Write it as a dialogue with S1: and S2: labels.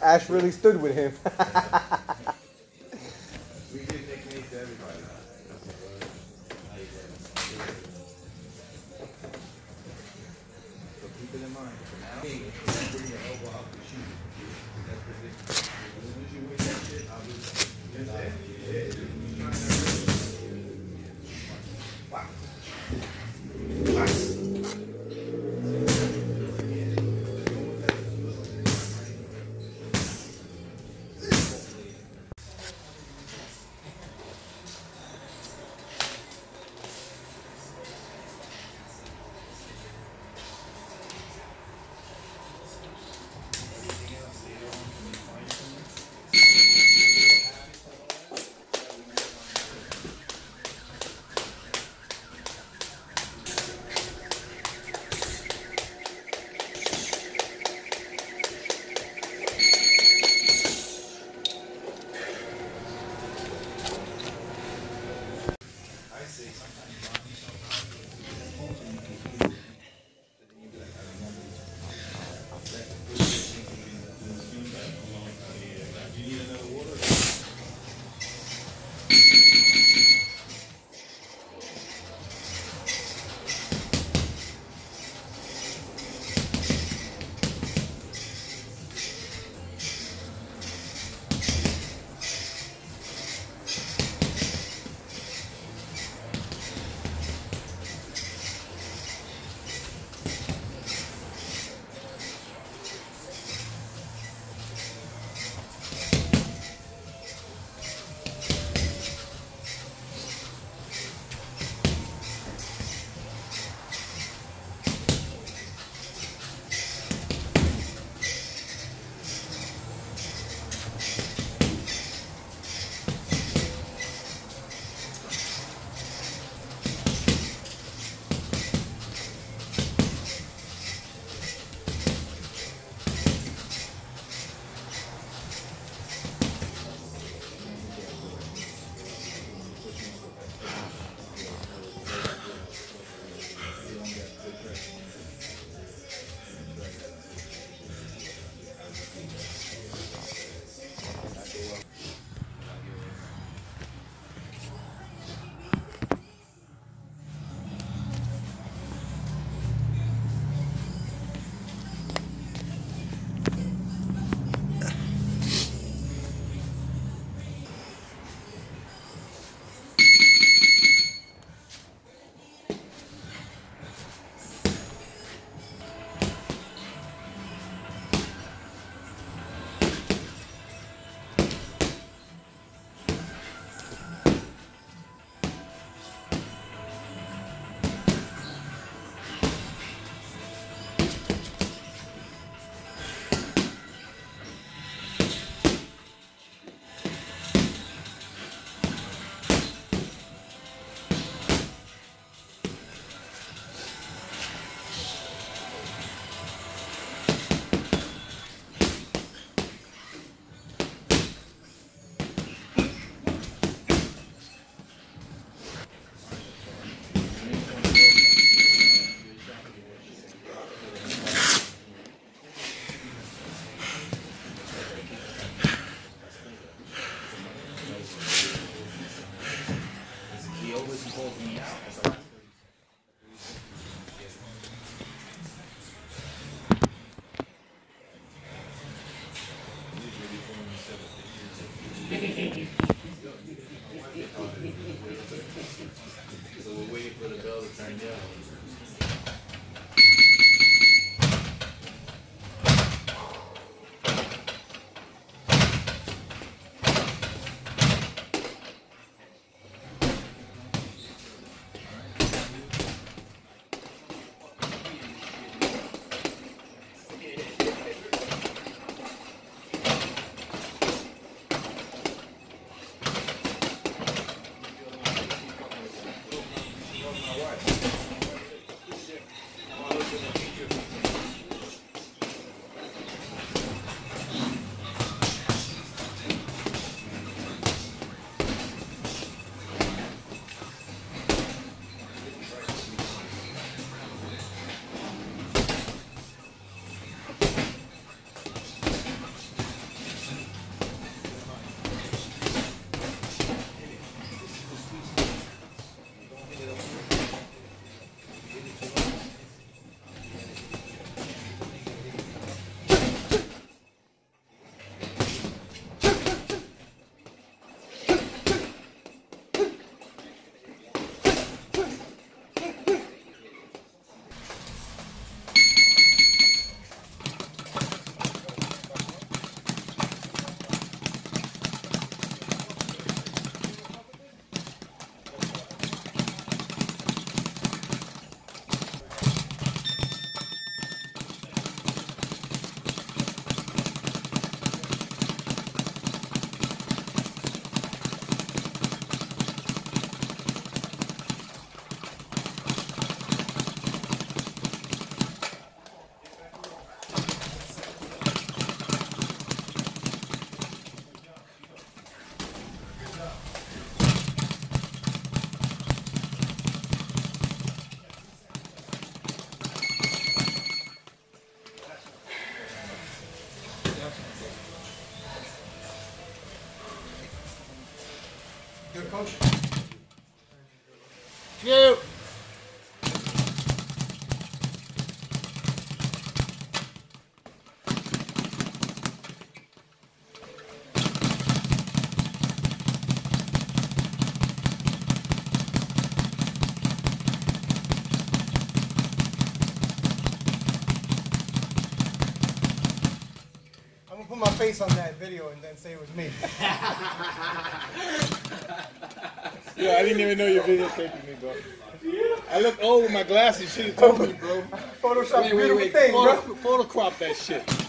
S1: Ash really stood with him.
S2: put my face on that video and then say it was me.
S3: Yo, I didn't even know your videotaping me, bro. I look old with my glasses. Should have told me, bro.
S2: Photoshop
S3: Wait, wait,
S2: beautiful
S3: wait.
S2: thing,
S3: Photo,
S2: bro.
S3: photocrop that shit.